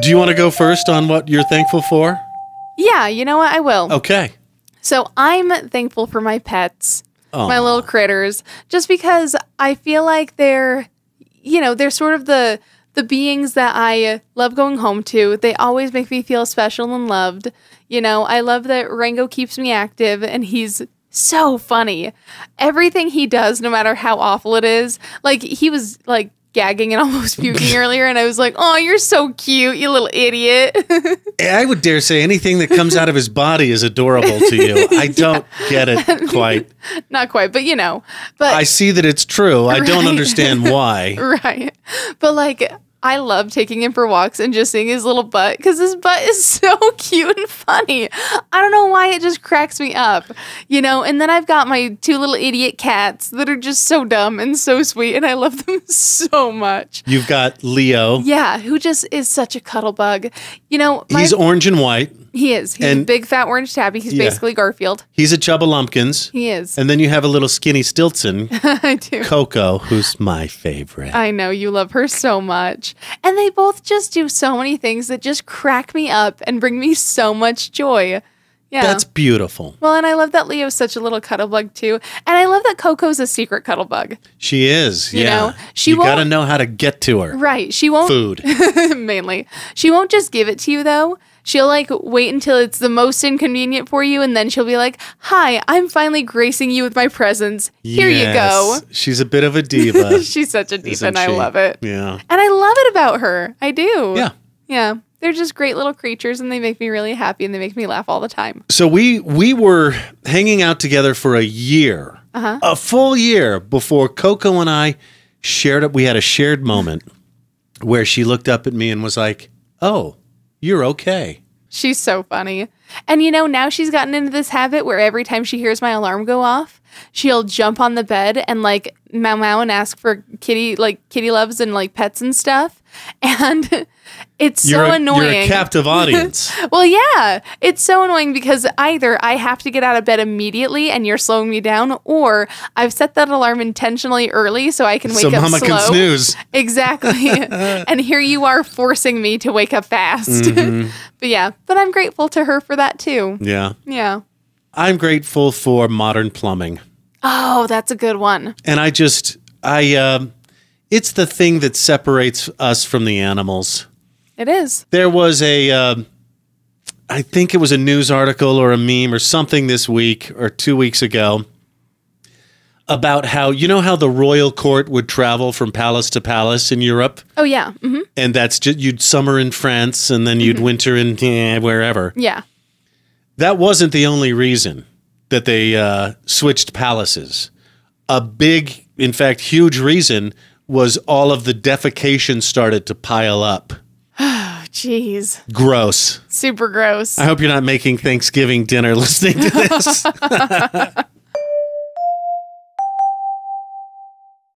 Do you want to go first on what you're thankful for? Yeah, you know what? I will. Okay. So I'm thankful for my pets, my little critters, just because I feel like they're, you know, they're sort of the the beings that I love going home to. They always make me feel special and loved. You know, I love that Rango keeps me active and he's so funny. Everything he does, no matter how awful it is, like he was like gagging and almost puking earlier, and I was like, "Oh, you're so cute, you little idiot." I would dare say anything that comes out of his body is adorable to you. I don't get it quite. Not quite, but you know. But I see that it's true. I don't understand why. Right. But like I love taking him for walks and just seeing his little butt because his butt is so cute and funny. I don't know why it just cracks me up, you know. And then I've got my two little idiot cats that are just so dumb and so sweet, and I love them so much. You've got Leo. Yeah, who just is such a cuddle bug. You know, He's orange and white. he is. He's a and- big fat orange tabby. He's Yeah. basically Garfield. He's a Chubbalumpkins. He is. And then you have a little skinny Stilton, I do. Coco, who's my favorite. I know you love her so much. And they both just do so many things that just crack me up and bring me so much joy. Yeah. That's beautiful. well, and I love that Leo's such a little cuddle bug too. And I love that Coco's a secret cuddle bug. She is. You yeah. know, she you got to know how to get to her. Right. She won't Food. mainly. She won't just give it to you though. She'll like wait until it's the most inconvenient for you and then she'll be like, "Hi, I'm finally gracing you with my presence. Here you go." She's a bit of a diva. She's such a diva and I she? love it. Yeah. And I love it about her. I do. Yeah. Yeah. They're just great little creatures and they make me really happy and they make me laugh all the time. So we we were hanging out together for a year, Uh-huh. a full year before Coco and I shared up. We had a shared moment where she looked up at me and was like, "Oh, you're okay." She's so funny. And you know, now she's gotten into this habit where every time she hears my alarm go off, she'll jump on the bed and like meow meow and ask for kitty like kitty loves and like pets and stuff. And it's You're so a, annoying. You're a captive audience. Well, yeah, it's so annoying because either I have to get out of bed immediately and you're slowing me down, or I've set that alarm intentionally early so I can wake so up Mama slow. can snooze. Exactly. and here you are forcing me to wake up fast. Mm-hmm. but yeah, but I'm grateful to her for that too. Yeah. Yeah. I'm grateful for modern plumbing. Oh, that's a good one. And I just I um it's the thing that separates us from the animals. It is. There was a, um, I think it was a news article or a meme or something this week or two weeks ago about how, you know, how the royal court would travel from palace to palace in Europe? Oh, yeah. hmm And that's just, you'd summer in France and then you'd winter in eh, wherever. Yeah. That wasn't the only reason that they uh, switched palaces. A big, in fact, huge reason was all of the defecation started to pile up. Oh, jeez. Gross. Super gross. I hope you're not making Thanksgiving dinner listening to this.